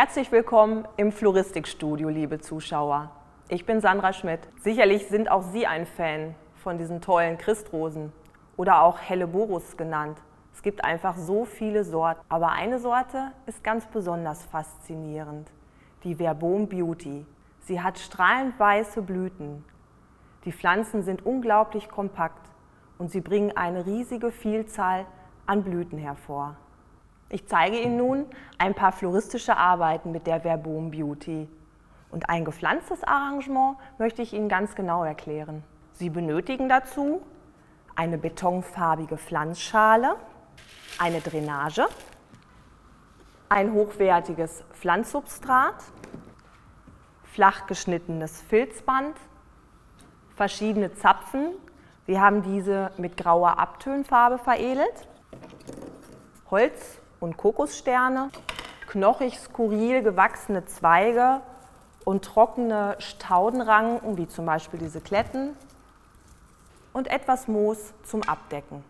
Herzlich willkommen im Floristikstudio, liebe Zuschauer. Ich bin Sandra Schmidt. Sicherlich sind auch Sie ein Fan von diesen tollen Christrosen oder auch Helleborus genannt. Es gibt einfach so viele Sorten. Aber eine Sorte ist ganz besonders faszinierend, die Verbom Beauty. Sie hat strahlend weiße Blüten. Die Pflanzen sind unglaublich kompakt und sie bringen eine riesige Vielzahl an Blüten hervor. Ich zeige Ihnen nun ein paar floristische Arbeiten mit der Verbom Beauty. Und ein gepflanztes Arrangement möchte ich Ihnen ganz genau erklären. Sie benötigen dazu eine betonfarbige Pflanzschale, eine Drainage, ein hochwertiges Pflanzsubstrat, flach geschnittenes Filzband, verschiedene Zapfen. Wir haben diese mit grauer Abtönfarbe veredelt, Holz und Kokossterne, knochig skurril gewachsene Zweige und trockene Staudenranken, wie zum Beispiel diese Kletten, und etwas Moos zum Abdecken.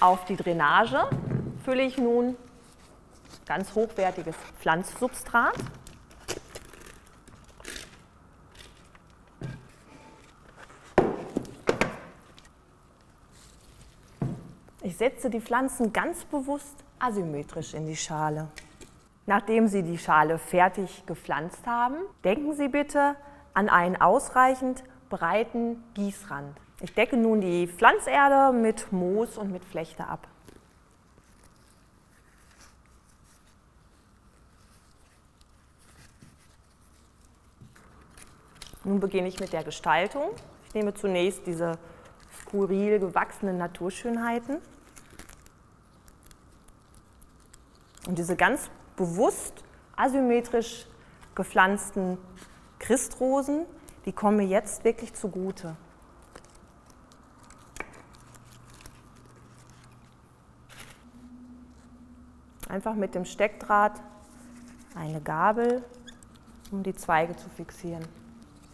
Auf die Drainage fülle ich nun ganz hochwertiges Pflanzsubstrat. Ich setze die Pflanzen ganz bewusst asymmetrisch in die Schale. Nachdem Sie die Schale fertig gepflanzt haben, denken Sie bitte an einen ausreichend breiten Gießrand. Ich decke nun die Pflanzerde mit Moos und mit Flechte ab. Nun beginne ich mit der Gestaltung. Ich nehme zunächst diese skurril gewachsenen Naturschönheiten Und diese ganz bewusst asymmetrisch gepflanzten Christrosen, die kommen mir jetzt wirklich zugute. Einfach mit dem Steckdraht eine Gabel, um die Zweige zu fixieren.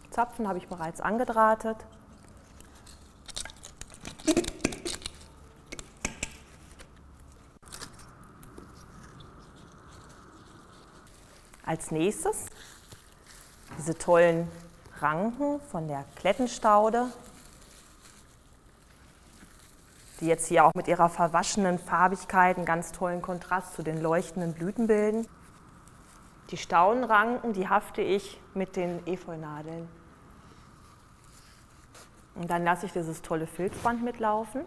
Zapfen habe ich bereits angedrahtet. Als nächstes diese tollen Ranken von der Klettenstaude, die jetzt hier auch mit ihrer verwaschenen Farbigkeit einen ganz tollen Kontrast zu den leuchtenden Blüten bilden. Die Staudenranken, die hafte ich mit den Efeunadeln. Und dann lasse ich dieses tolle Filzband mitlaufen.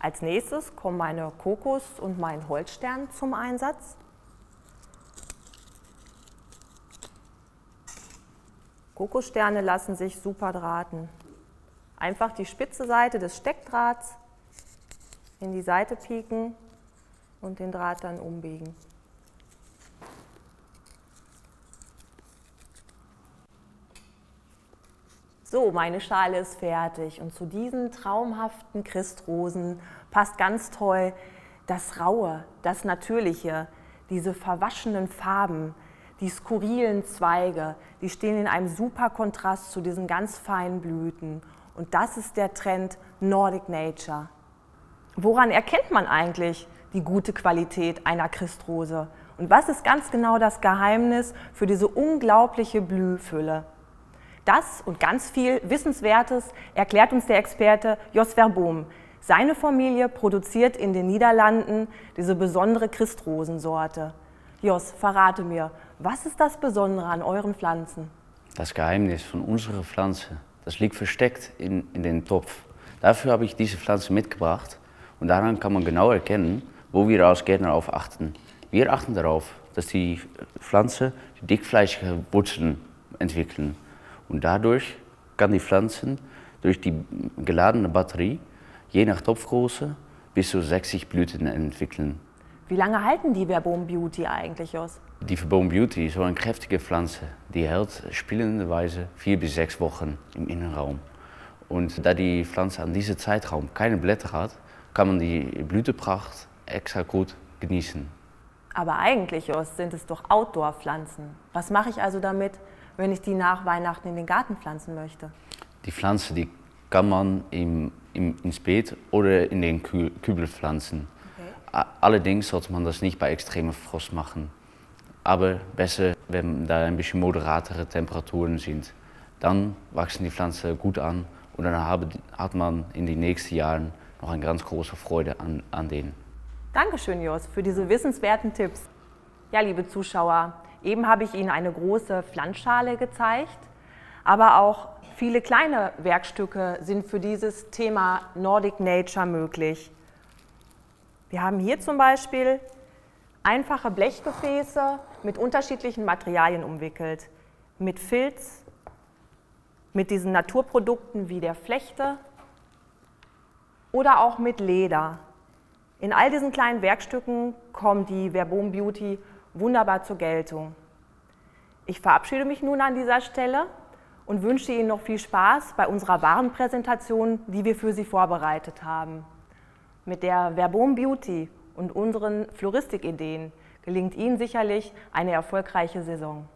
Als nächstes kommen meine Kokos und mein Holzstern zum Einsatz. Kokossterne lassen sich super drahten. Einfach die spitze Seite des Steckdrahts in die Seite pieken und den Draht dann umbiegen. So, meine Schale ist fertig und zu diesen traumhaften Christrosen passt ganz toll das Raue, das Natürliche, diese verwaschenen Farben, die skurrilen Zweige, die stehen in einem super Kontrast zu diesen ganz feinen Blüten. Und das ist der Trend Nordic Nature. Woran erkennt man eigentlich die gute Qualität einer Christrose? Und was ist ganz genau das Geheimnis für diese unglaubliche Blühfülle? Das und ganz viel Wissenswertes erklärt uns der Experte Jos Verboom. Seine Familie produziert in den Niederlanden diese besondere Christrosensorte. Jos, verrate mir, was ist das Besondere an euren Pflanzen? Das Geheimnis von unserer Pflanze, das liegt versteckt in, in den Topf. Dafür habe ich diese Pflanze mitgebracht und daran kann man genau erkennen, wo wir als Gärtner auf achten. Wir achten darauf, dass die Pflanze dickfleischige Wurzeln entwickeln. Und dadurch kann die Pflanze durch die geladene Batterie je nach Topfgröße bis zu 60 Blüten entwickeln. Wie lange halten die Verbom Beauty eigentlich aus? Die Verbom Beauty ist so eine kräftige Pflanze. Die hält spielenderweise vier bis sechs Wochen im Innenraum. Und da die Pflanze an diesem Zeitraum keine Blätter hat, kann man die Blütepracht extra gut genießen. Aber eigentlich, Jos, sind es doch Outdoor-Pflanzen. Was mache ich also damit, wenn ich die nach Weihnachten in den Garten pflanzen möchte? Die Pflanze die kann man im, im, ins Beet oder in den Kübel pflanzen. Okay. Allerdings sollte man das nicht bei extremem Frost machen. Aber besser, wenn da ein bisschen moderatere Temperaturen sind. Dann wachsen die Pflanzen gut an und dann hat man in den nächsten Jahren noch eine ganz große Freude an, an denen. Dankeschön, Jos, für diese wissenswerten Tipps. Ja, liebe Zuschauer, eben habe ich Ihnen eine große Pflanzschale gezeigt, aber auch viele kleine Werkstücke sind für dieses Thema Nordic Nature möglich. Wir haben hier zum Beispiel einfache Blechgefäße mit unterschiedlichen Materialien umwickelt, mit Filz, mit diesen Naturprodukten wie der Flechte oder auch mit Leder. In all diesen kleinen Werkstücken kommt die Verbom Beauty wunderbar zur Geltung. Ich verabschiede mich nun an dieser Stelle und wünsche Ihnen noch viel Spaß bei unserer Warenpräsentation, die wir für Sie vorbereitet haben. Mit der Verbom Beauty und unseren Floristikideen gelingt Ihnen sicherlich eine erfolgreiche Saison.